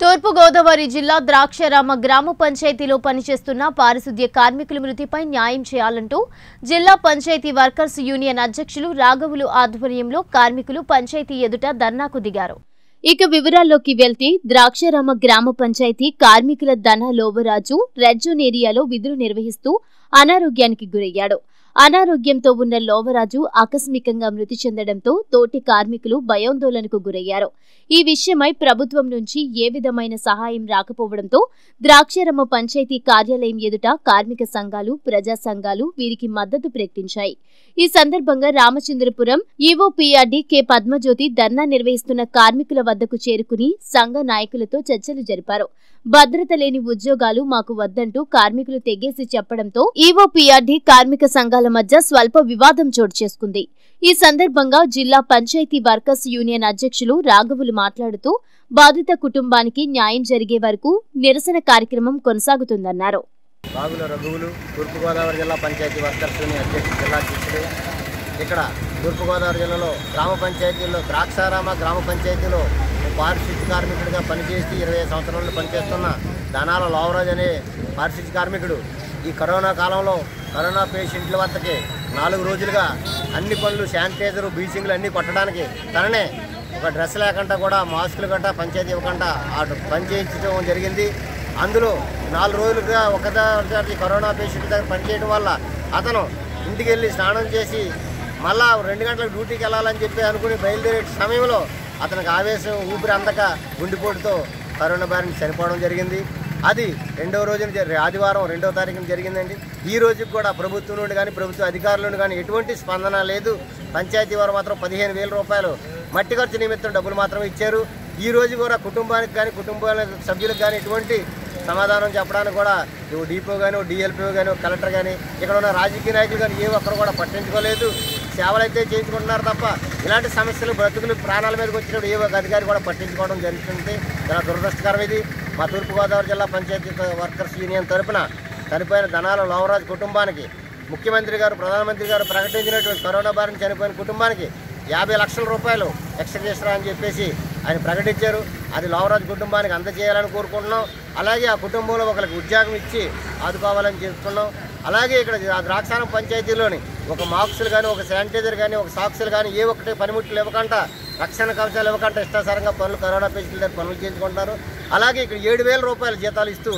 తూర్పుగోదావరి జిల్లా ద్రాక్షారామ గ్రామ పంచాయతీలో పనిచేస్తున్న పారిశుద్ధ్య కార్మికుల మృతిపై న్యాయం చేయాలంటూ జిల్లా పంచాయతీ వర్కర్స్ యూనియన్ అధ్యక్షులు రాఘవులు ఆధ్వర్యంలో కార్మికులు పంచాయతీ ఎదుట ధర్నాకు దిగారు. ఇక వివరాల్లోకి వెళ్తే ద్రాక్షారామ గ్రామ పంచాయతీ కార్మికుల ధన లోవరాజు రెడ్ జోన్ ఏరియాలో విధులు నిర్వహిస్తూ అనారోగ్యానికి గురయ్యాడు. అనారోగ్యంతో ఉన్న లోవరాజు ఆకస్మికంగా మృతి చెందడంతో తోటి కార్మికులు భయాందోళనకు గురయ్యారు. ఈ విషయమై ప్రభుత్వం నుంచి ఏ విధమైన సహాయం రాకపోవడంతో ద్రాక్షారమ్మ పంచాయతీ కార్యాలయం ఎదుట కార్మిక సంఘాలు ప్రజా సంఘాలు వీరికి మద్దతు ప్రకటించాయి. ఈ సందర్భంగా రామచంద్రపురం ఈవోపీఆర్డీ కె పద్మజ్యోతి ధర్నా నిర్వహిస్తున్న కార్మికుల వద్దకు చేరుకుని సంఘ నాయకులతో చర్చలు జరిపారు. భద్రత లేని ఉద్యోగాలు మాకు వద్దంటూ కార్మికులు తెగేసి చెప్పడంతో ఈవోపీఆర్డీ కార్మిక సంఘాల మధ్య స్వల్ప వివాదం చోటు చేసుకుంది. ఈ సందర్భంగా జిల్లా పంచాయతీ వర్కర్స్ యూనియన్ అధ్యక్షులు రాఘవులు మాట్లాడుతూ బాధిత కుటుంబానికి న్యాయం జరిగే వరకు నిరసన కార్యక్రమం కొనసాగుతుందన్నారు. బాగుల రఘువులు తూర్పుగోదావరి జిల్లా పంచాయతీ వర్కర్స్ యూనియన్ అధ్యక్షుడు జిల్లా అధ్యక్షుడు ఇక్కడ తూర్పుగోదావరి జిల్లాలో గ్రామ పంచాయతీల్లో ద్రాక్షారామ గ్రామ పంచాయతీలో పారిశుద్ధ్య కార్మికుడిగా పనిచేసి ఇరవై సంవత్సరాలు పనిచేస్తున్న ధనాల లోవరాజ్ అనే పారిశుద్ధ్య కార్మికుడు ఈ కరోనా కాలంలో కరోనా పేషెంట్ల వద్దకి నాలుగు రోజులుగా అన్ని పనులు శానిటైజర్ బ్లీచింగ్లు అన్నీ కొట్టడానికి తననే ఒక డ్రెస్ లేకుండా కూడా మాస్కులు గట్టా పంచాయతీ ఇవ్వకుండా అటు పనిచేయించడం జరిగింది. అందులో నాలుగు రోజులుగా ఒకదాటి కరోనా పేషెంట్ దగ్గర పనిచేయడం వల్ల అతను ఇంటికి వెళ్ళి స్నానం చేసి మళ్ళా రెండు గంటలకు డ్యూటీకి వెళ్ళాలని చెప్పి అనుకుని బయలుదేరే సమయంలో అతనికి ఆవేశం ఊపిరి అందక గుండెపోటుతో కరోనా బారిని చనిపోవడం జరిగింది. అది రెండో రోజున ఆదివారం రెండో తారీఖున జరిగిందండి. ఈ రోజుకి కూడా ప్రభుత్వం నుండి కానీ ప్రభుత్వ అధికారుల నుండి కానీ ఎటువంటి స్పందన లేదు. పంచాయతీ వారు మాత్రం పదిహేను వేల రూపాయలు మట్టి ఖర్చు నిమిత్తం డబ్బులు మాత్రం ఇచ్చారు. ఈ రోజు కూడా కుటుంబానికి కానీ కుటుంబాల సభ్యులకు కానీ ఎటువంటి సమాధానం చెప్పడానికి కూడా ఓ డిపో కానీ డిఎల్పిఓ కానీ కలెక్టర్ కానీ ఇక్కడ ఉన్న రాజకీయ నాయకులు కానీ ఏ ఒక్కరు కూడా పట్టించుకోలేదు. సేవలు అయితే చేయించుకుంటున్నారు తప్ప ఇలాంటి సమస్యలు బ్రతుకులు ప్రాణాల మీదకి వచ్చినప్పుడు ఏ ఒక్క అధికారి కూడా పట్టించుకోవడం జరుగుతుంది. చాలా దురదృష్టకరం ఇది. మా తూర్పుగోదావరి జిల్లా పంచాయతీ వర్కర్స్ యూనియన్ తరపున చనిపోయిన ధనాల లోవరాజు కుటుంబానికి ముఖ్యమంత్రి గారు ప్రధానమంత్రి గారు ప్రకటించినటువంటి కరోనా బారిన చనిపోయిన కుటుంబానికి యాభై లక్షల రూపాయలు ఎక్స్ట్రా అని చెప్పేసి ఆయన ప్రకటించారు. అది లోవరాజు కుటుంబానికి అందజేయాలని కోరుకుంటున్నాం. అలాగే ఆ కుటుంబంలో ఒకరికి ఉద్యోగం ఇచ్చి ఆదుకోవాలని చెప్తున్నాం. అలాగే ఇక్కడ ద్రాక్షారం పంచాయతీలోని ఒక మాస్కులు కానీ ఒక శానిటైజర్ కానీ ఒక సాక్సులు కానీ ఏ ఒక్కటి పనిముట్లు ఇవ్వకుండా రక్షణ కవచాలు ఇవ్వకుండా ఇష్టాసారంగా పనులు కరోనా పేషెంట్ల దగ్గర పనులు చేయించుకుంటున్నారు. అలాగే ఇక్కడ ఏడు వేల రూపాయల జీతాలు ఇస్తూ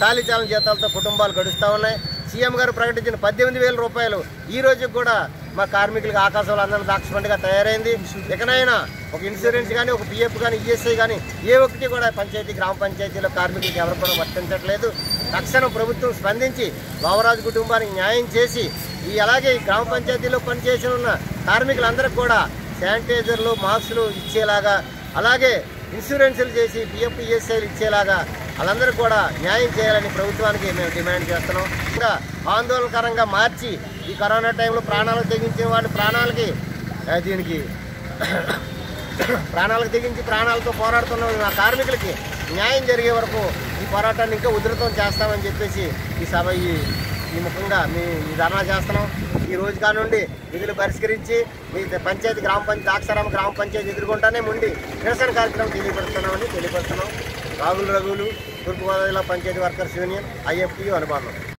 చాలీ జీతాలతో కుటుంబాలు గడుస్తూ ఉన్నాయి. సీఎం గారు ప్రకటించిన పద్దెనిమిది వేల రూపాయలు ఈ రోజుకి కూడా మా కార్మికులకు ఆకాశంలో అందరం దాక్షపండిగా తయారైంది. ఇకనైనా ఒక ఇన్సూరెన్స్ కానీ ఒక పిఎఫ్ కానీ ఈఎస్ఐ కానీ ఏ ఒక్కటి కూడా పంచాయతీ గ్రామ పంచాయతీలో కార్మికులకు ఎవరు కూడా వర్తించట్లేదు. తక్షణం ప్రభుత్వం స్పందించి బావరాజు కుటుంబానికి న్యాయం చేసి ఈ అలాగే ఈ గ్రామ పంచాయతీలో పనిచేసి ఉన్న కార్మికులందరికీ కూడా శానిటైజర్లు మాస్కులు ఇచ్చేలాగా అలాగే ఇన్సూరెన్సులు చేసి పిఎఫ్ ఈఎస్ఐలు ఇచ్చేలాగా వాళ్ళందరూ కూడా న్యాయం చేయాలని ప్రభుత్వానికి మేము డిమాండ్ చేస్తున్నాం. ఇంకా ఆందోళనకరంగా మార్చి ఈ కరోనా టైంలో ప్రాణాలు తెగించే వాడి ప్రాణాలకి దీనికి ప్రాణాలకు తెగించి ప్రాణాలతో పోరాడుతున్న మా కార్మికులకి న్యాయం జరిగే వరకు ఈ పోరాటాన్ని ఇంకా ఉధృతం చేస్తామని చెప్పేసి ఈ సభ ఈ ఈ ముఖంగా మీ ఈ ధర్నా చేస్తున్నాం. ఈ రోజు కానుండి విధులు పరిష్కరించి మీ పంచాయతీ గ్రామ పంచాయతీ దాక్షారామ గ్రామ పంచాయతీ ఎదుర్కొంటానే ఉండి నిరసన కార్యక్రమం తెలియపరుస్తున్నామని తెలియపరుస్తున్నాం. రాగులు రఘువులు తూర్పుగోదావరి జిల్లా పంచాయతీ వర్కర్స్ యూనియన్ ఐఎఫ్టీ అనుబంధం.